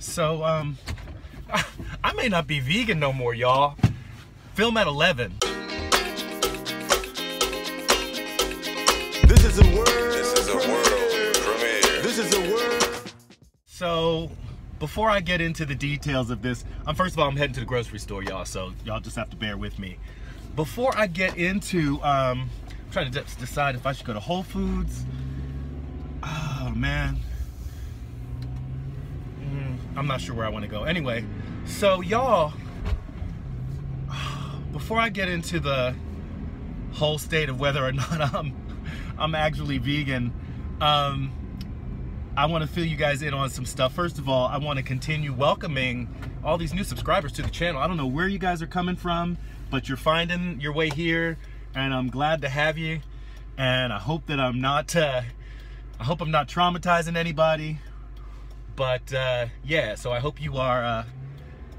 So, um, I may not be vegan no more, y'all. Film at 11. This is a word. This is a world premiere. This is a word. So, before I get into the details of this, I'm first of all I'm heading to the grocery store, y'all. So y'all just have to bear with me. Before I get into, um, I'm trying to decide if I should go to Whole Foods. Oh man, I'm not sure where I want to go. Anyway, so y'all, before I get into the whole state of whether or not I'm I'm actually vegan. Um, I want to fill you guys in on some stuff. First of all, I want to continue welcoming all these new subscribers to the channel. I don't know where you guys are coming from, but you're finding your way here, and I'm glad to have you. And I hope that I'm not, uh, I hope I'm not traumatizing anybody. But uh, yeah, so I hope you are, uh,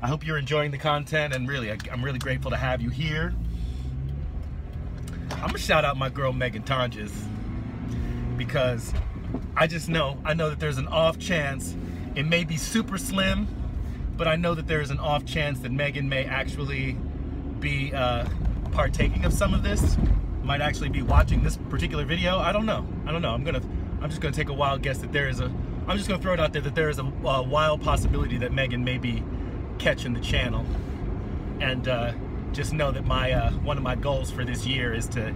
I hope you're enjoying the content, and really, I, I'm really grateful to have you here. I'm gonna shout out my girl Meghan Tonjes because I just know, I know that there's an off chance. It may be super slim, but I know that there's an off chance that Meghan may actually be uh, partaking of some of this. Might actually be watching this particular video. I don't know. I don't know. I'm gonna, I'm just gonna take a wild guess that there is a, I'm just gonna throw it out there that there is a, a wild possibility that Meghan may be catching the channel. And uh, just know that my, uh, one of my goals for this year is to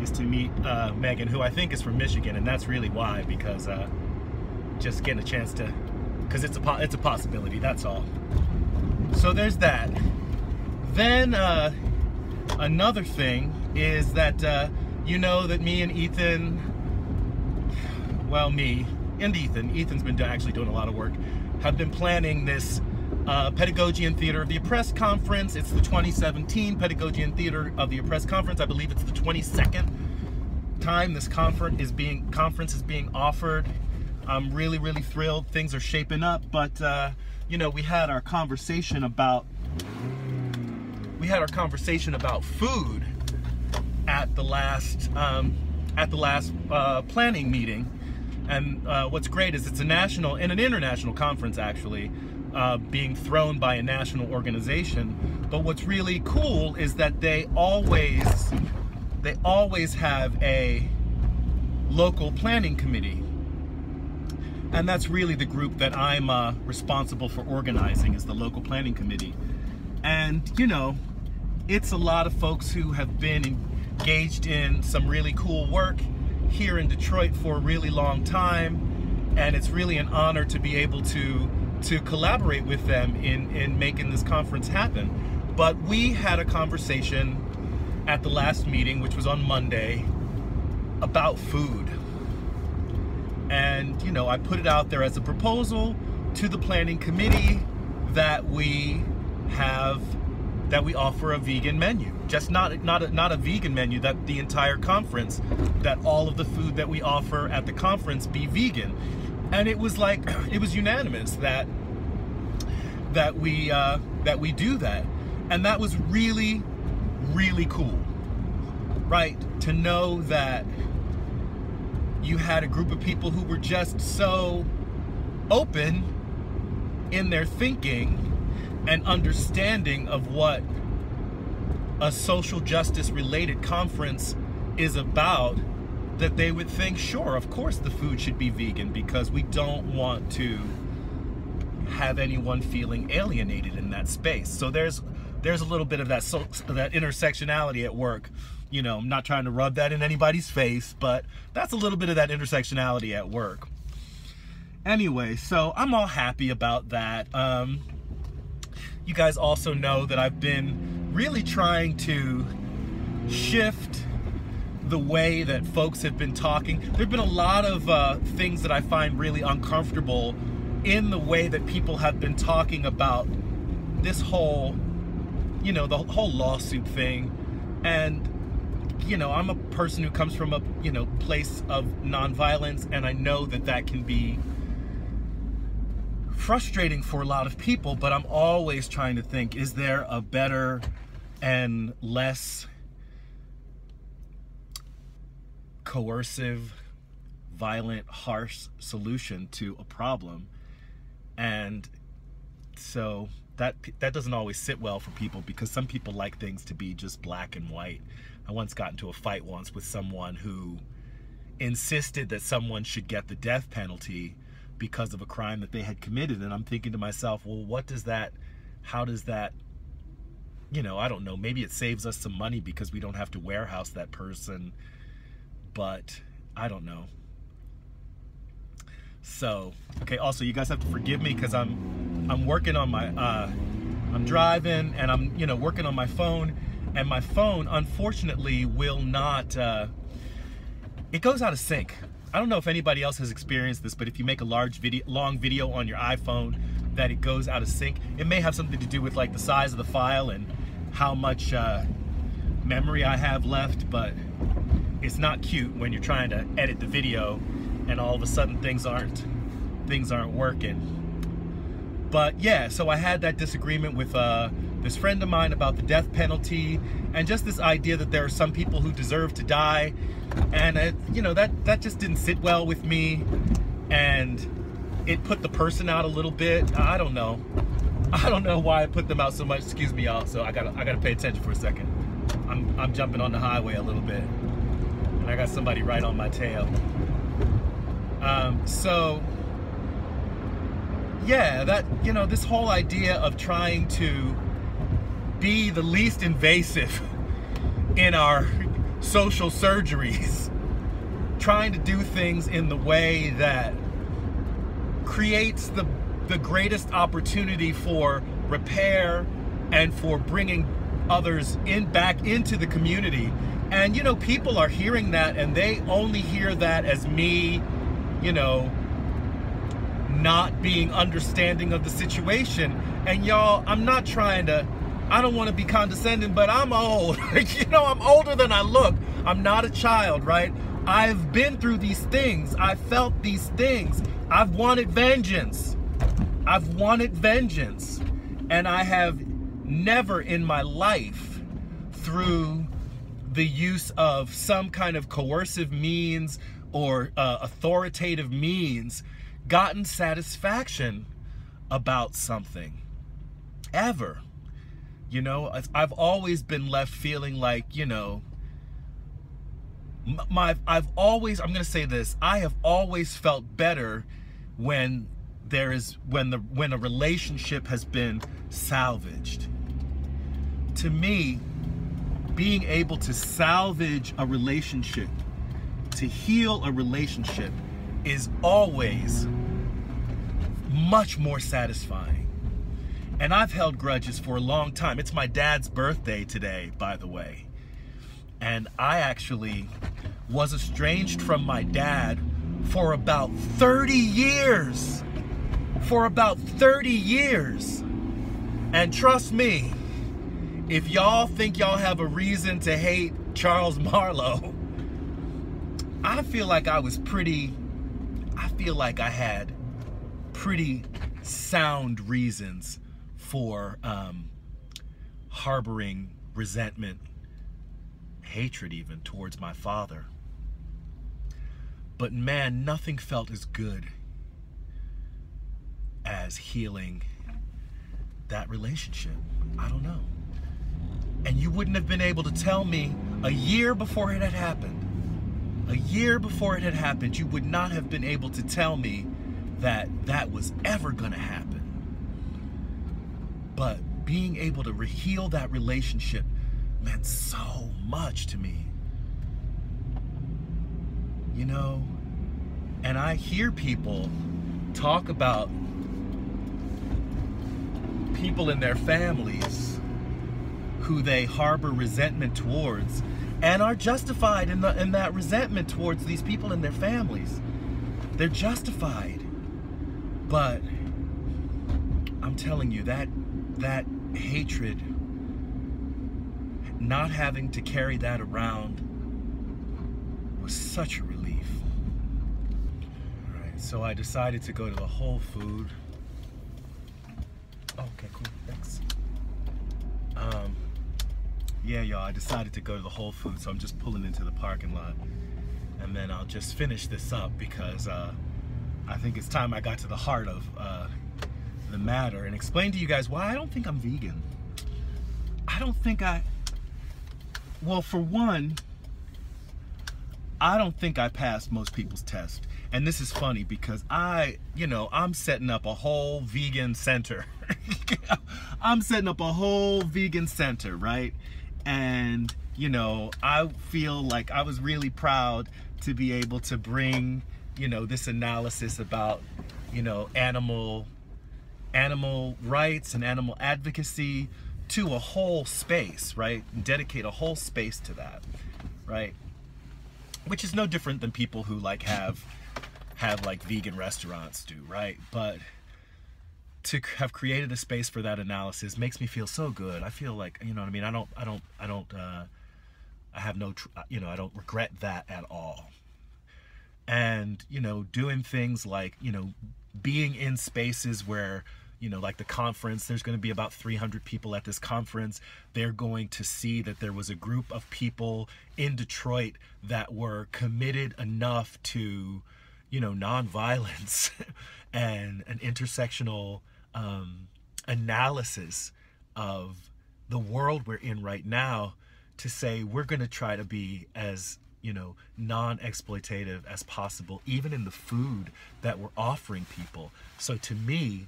is to meet uh, Meghan, who I think is from Michigan, and that's really why, because uh, just getting a chance to, because it's a it's a possibility. That's all. So there's that. Then uh, another thing is that uh, you know that me and Ethan, well, me and Ethan, Ethan's been actually doing a lot of work, have been planning this uh, Theater of the Oppressed Conference. It's the 2017 Pedagogy and Theater of the Oppressed Conference. I believe it's the 22nd time this conference is being conference is being offered. I'm really, really thrilled. Things are shaping up, but uh, you know, we had our conversation about we had our conversation about food at the last um, at the last uh, planning meeting. And uh, what's great is it's a national and an international conference actually uh, being thrown by a national organization. But what's really cool is that they always they always have a local planning committee. And that's really the group that I'm uh, responsible for organizing is the local planning committee. And you know, it's a lot of folks who have been engaged in some really cool work here in Detroit for a really long time. And it's really an honor to be able to to collaborate with them in, in making this conference happen. But we had a conversation at the last meeting, which was on Monday, about food. And, you know, I put it out there as a proposal to the planning committee that we have that we offer a vegan menu. Just not not a, not a vegan menu that the entire conference that all of the food that we offer at the conference be vegan. And it was like it was unanimous that that we uh, that we do that, and that was really really cool, right? To know that you had a group of people who were just so open in their thinking and understanding of what a social justice related conference is about that they would think, sure, of course the food should be vegan because we don't want to have anyone feeling alienated in that space. So there's there's a little bit of that so, that intersectionality at work. You know, I'm not trying to rub that in anybody's face, but that's a little bit of that intersectionality at work. Anyway, so I'm all happy about that. Um, you guys also know that I've been really trying to shift the way that folks have been talking. There have been a lot of uh, things that I find really uncomfortable in the way that people have been talking about this whole, you know, the whole lawsuit thing. And, you know, I'm a person who comes from a, you know, place of nonviolence, and I know that that can be frustrating for a lot of people, but I'm always trying to think, is there a better and less coercive, violent, harsh solution to a problem. And so that that doesn't always sit well for people because some people like things to be just black and white. I once got into a fight once with someone who insisted that someone should get the death penalty because of a crime that they had committed and I'm thinking to myself, well, what does that how does that you know, I don't know, maybe it saves us some money because we don't have to warehouse that person, but I don't know. So, okay, also you guys have to forgive me because I'm I'm working on my uh I'm driving and I'm, you know, working on my phone and my phone unfortunately will not uh it goes out of sync. I don't know if anybody else has experienced this, but if you make a large video long video on your iPhone that it goes out of sync, it may have something to do with like the size of the file and how much uh, memory I have left, but it's not cute when you're trying to edit the video and all of a sudden things aren't things aren't working. But yeah, so I had that disagreement with uh, this friend of mine about the death penalty and just this idea that there are some people who deserve to die. And it, you know, that, that just didn't sit well with me. And it put the person out a little bit. I don't know. I don't know why I put them out so much. Excuse me, y'all. So I gotta I gotta pay attention for a second. I'm I'm jumping on the highway a little bit, and I got somebody right on my tail. Um, so yeah, that you know this whole idea of trying to be the least invasive in our social surgeries, trying to do things in the way that creates the the greatest opportunity for repair and for bringing others in back into the community. And you know, people are hearing that and they only hear that as me, you know, not being understanding of the situation. And y'all, I'm not trying to I don't want to be condescending, but I'm old. you know, I'm older than I look. I'm not a child, right? I've been through these things. I felt these things. I've wanted vengeance. I've wanted vengeance. And I have never in my life, through the use of some kind of coercive means or uh, authoritative means, gotten satisfaction about something. Ever. You know, I've always been left feeling like, you know, my I've always I'm going to say this, I have always felt better when there is when the when a relationship has been salvaged. To me, being able to salvage a relationship, to heal a relationship is always much more satisfying. And I've held grudges for a long time. It's my dad's birthday today, by the way. And I actually was estranged from my dad for about 30 years for about 30 years. And trust me, if y'all think y'all have a reason to hate Charles Marlowe, I feel like I was pretty, I feel like I had pretty sound reasons for um, harboring resentment, hatred even towards my father. But man, nothing felt as good as healing that relationship. I don't know. And you wouldn't have been able to tell me a year before it had happened. A year before it had happened, you would not have been able to tell me that that was ever going to happen. But being able to heal that relationship meant so much to me. You know, and I hear people talk about people in their families who they harbor resentment towards and are justified in, the, in that resentment towards these people and their families. They're justified. But I'm telling you that that hatred not having to carry that around was such a relief. All right, so I decided to go to the Whole Food okay, cool. Thanks. Um, yeah, y'all, I decided to go to the Whole Food, so I'm just pulling into the parking lot. And then I'll just finish this up because uh, I think it's time I got to the heart of uh, the matter and explain to you guys why I don't think I'm vegan. I don't think I. Well, for one, I don't think I passed most people's test. And this is funny because I, you know, I'm setting up a whole vegan center. I'm setting up a whole vegan center, right? And, you know, I feel like I was really proud to be able to bring, you know, this analysis about, you know, animal animal rights and animal advocacy to a whole space, right? And dedicate a whole space to that, right? Which is no different than people who like have have like vegan restaurants do, right? But to have created a space for that analysis makes me feel so good. I feel like, you know what I mean? I don't I don't I don't uh I have no, tr- you know, I don't regret that at all. And, you know, doing things like, you know, being in spaces where you know, like the conference, there's going to be about 300 people at this conference. They're going to see that there was a group of people in Detroit that were committed enough to, you know, nonviolence and an intersectional um, analysis of the world we're in right now to say we're going to try to be as you know non-exploitative as possible even in the food that we're offering people so to me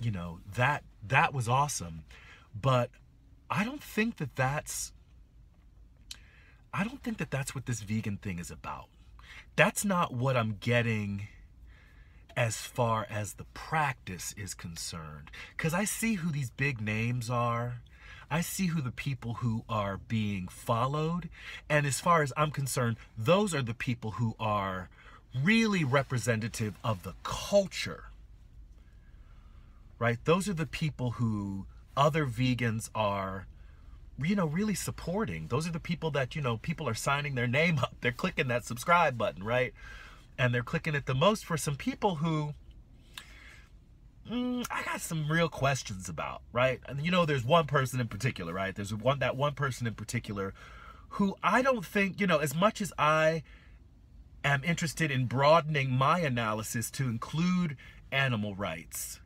you know that that was awesome. But i don't think that that's i don't think that that's what this vegan thing is about. That's not what i'm getting as far as the practice is concerned. Because i see who these big names are. I see who the people who are being followed. And as far as I'm concerned, those are the people who are really representative of the culture right? Those are the people who other vegans are you know really supporting. Those are the people that you know people are signing their name up. They're clicking that subscribe button right? And they're clicking it the most for some people who mm, i got some real questions about right? And you know there's one person in particular right? There's one that one person in particular who i don't think you know as much as i am interested in broadening my analysis to include animal rights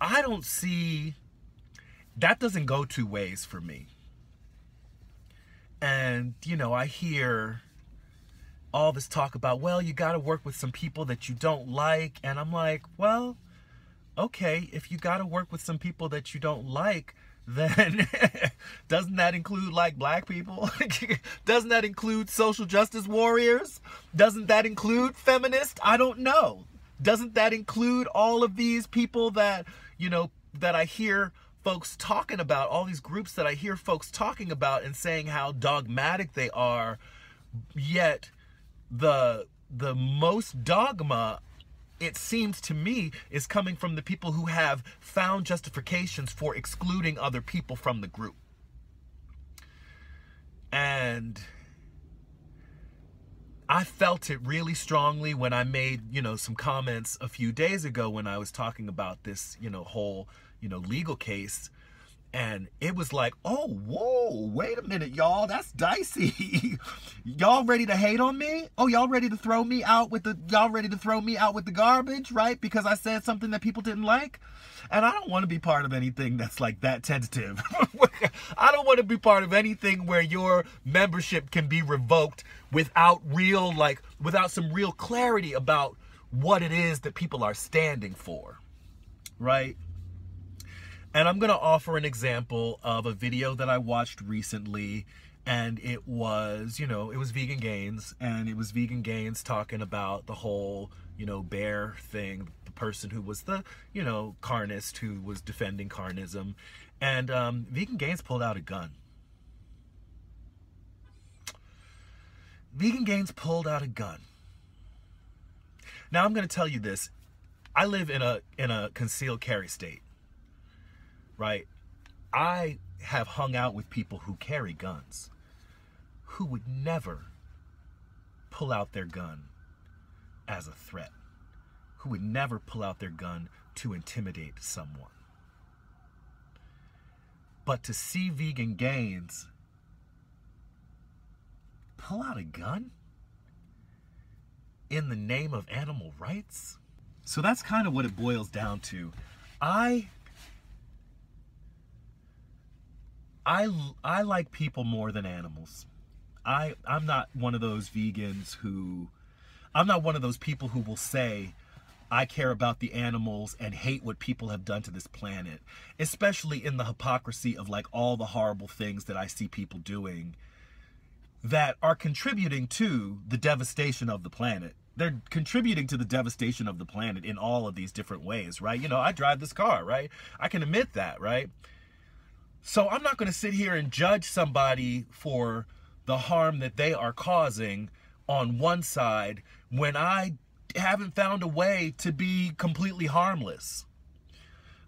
I don't see that doesn't go two ways for me. And, you know, I hear all this talk about, well, you got to work with some people that you don't like. And I'm like, well, okay, if you got to work with some people that you don't like, then doesn't that include like black people? doesn't that include social justice warriors? Doesn't that include feminists? I don't know. Doesn't that include all of these people that you know, that I hear folks talking about, all these groups that I hear folks talking about and saying how dogmatic they are, yet the the most dogma it seems to me is coming from the people who have found justifications for excluding other people from the group. And I felt it really strongly when I made, you know, some comments a few days ago when I was talking about this, you know, whole, you know, legal case. And it was like, oh, whoa, wait a minute, y'all. That's dicey. y'all ready to hate on me? Oh, y'all ready to throw me out with the y'all ready to throw me out with the garbage, right? Because I said something that people didn't like. And I don't want to be part of anything that's like that tentative. I don't want to be part of anything where your membership can be revoked without real, like, without some real clarity about what it is that people are standing for. Right? And I'm going to offer an example of a video that I watched recently. And it was, you know, it was Vegan Gains. And it was Vegan Gains talking about the whole, you know, bear thing, the person who was the, you know, carnist who was defending carnism. And um, Vegan Gains pulled out a gun. Vegan Gains pulled out a gun. Now I'm going to tell you this. I live in a in a concealed carry state. Right? I have hung out with people who carry guns who would never pull out their gun as a threat who would never pull out their gun to intimidate someone. But to see vegan gains pull out a gun in the name of animal rights? So that's kind of what it boils down to. I I I like people more than animals. I I'm not one of those vegans who I'm not one of those people who will say I care about the animals and hate what people have done to this planet, especially in the hypocrisy of like all the horrible things that I see people doing that are contributing to the devastation of the planet. They're contributing to the devastation of the planet in all of these different ways, right? You know, I drive this car, right? I can admit that, right? So I'm not going to sit here and judge somebody for the harm that they are causing on one side when I haven't found a way to be completely harmless.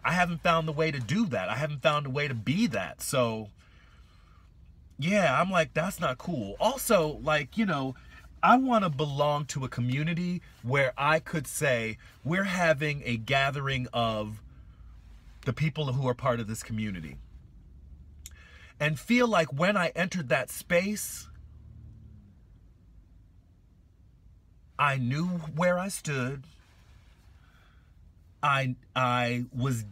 I haven't found the way to do that. I haven't found a way to be that. So, yeah, I'm like, that's not cool. Also, like, you know, I want to belong to a community where I could say we're having a gathering of the people who are part of this community. And feel like when I entered that space, I knew where I stood. I I was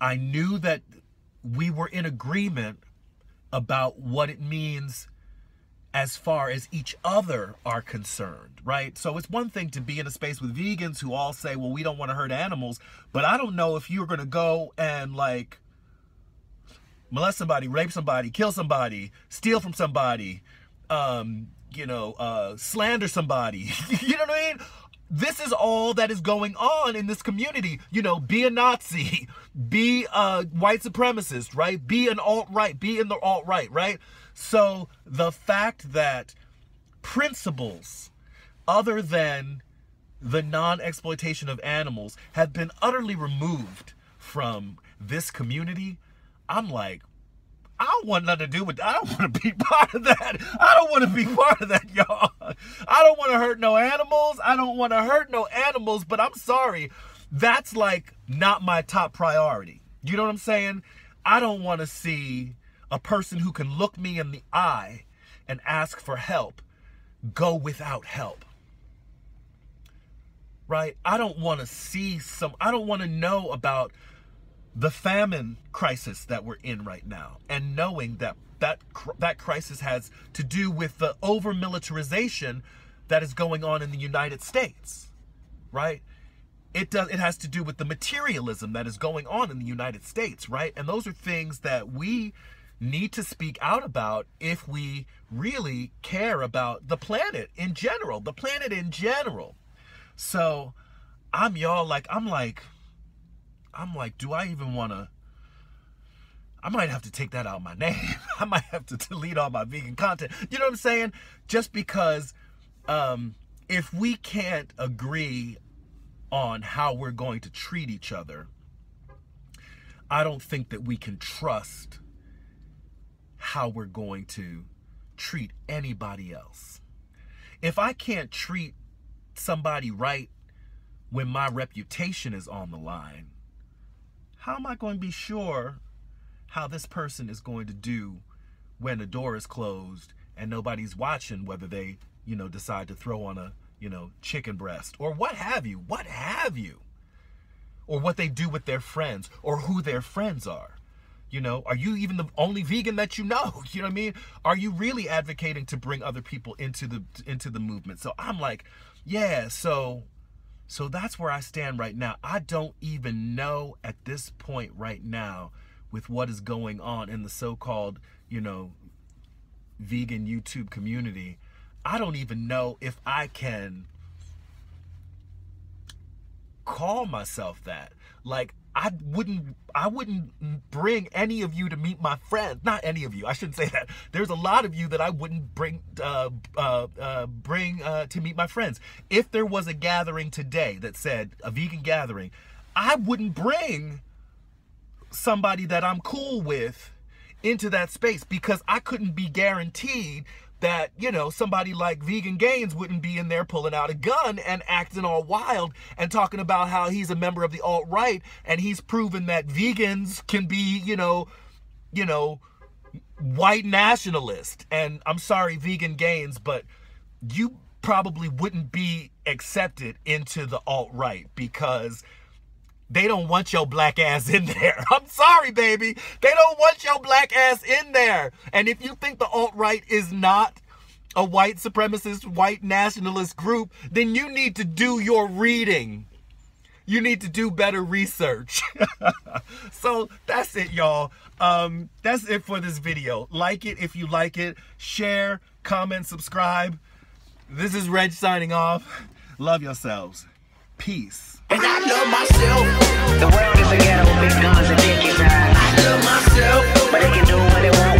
I knew that we were in agreement about what it means as far as each other are concerned, right? So it's one thing to be in a space with vegans who all say, well, we don't want to hurt animals, but I don't know if you're going to go and like molest somebody, rape somebody, kill somebody, steal from somebody, um, you know, uh, slander somebody. you know what I mean? This is all that is going on in this community. You know, be a Nazi, be a white supremacist, right? Be an alt right, be in the alt right? So the fact that principles other than the non exploitation of animals have been utterly removed from this community, I'm like, I don't want nothing to do with that. I don't want to be part of that. I don't want to be part of that, y'all. I don't want to hurt no animals. I don't want to hurt no animals, but I'm sorry. That's like not my top priority. You know what I'm saying? I don't want to see a person who can look me in the eye and ask for help go without help. Right? I don't want to see some I don't want to know about the famine crisis that we're in right now and knowing that that that crisis has to do with the over militarization that is going on in the United States right? It does it has to do with the materialism that is going on in the United States right? And those are things that we need to speak out about if we really care about the planet in general the planet in general. So I'm y'all like I'm like I'm like, do I even want to? I might have to take that out of my name. I might have to delete all my vegan content. You know what I'm saying? Just because um, if we can't agree on how we're going to treat each other, I don't think that we can trust how we're going to treat anybody else. If I can't treat somebody right when my reputation is on the line, how am I going to be sure how this person is going to do when the door is closed and nobody's watching whether they, you know, decide to throw on a, you know, chicken breast or what have you, what have you, or what they do with their friends or who their friends are. You know, are you even the only vegan that you know? You know what I mean? Are you really advocating to bring other people into the into the movement? So I'm like, yeah, so so that's where I stand right now. I don't even know at this point right now with what is going on in the so-called, you know, vegan YouTube community. I don't even know if I can call myself that. Like I wouldn't I wouldn't bring any of you to meet my friends. Not any of you. I shouldn't say that. There's a lot of you that I wouldn't bring uh, uh, uh, bring uh, to meet my friends. If there was a gathering today that said a vegan gathering, I wouldn't bring somebody that I'm cool with into that space because I couldn't be guaranteed that, you know, somebody like Vegan Gains wouldn't be in there pulling out a gun and acting all wild and talking about how he's a member of the alt right and he's proven that vegans can be, you know, you know, white nationalist. And I'm sorry, Vegan Gains, but you probably wouldn't be accepted into the alt right because they don't want your black ass in there. I'm sorry, baby. They don't want your black ass in there. And if you think the alt-right is not a white supremacist, white nationalist group, then you need to do your reading. You need to do better research. so that's it, y'all. Um, that's it for this video. Like it if you like it. Share, comment, subscribe. This is Reg signing off. Love yourselves. Peace. And I love myself. The world is a ghetto with guns and. I love myself, but can do what.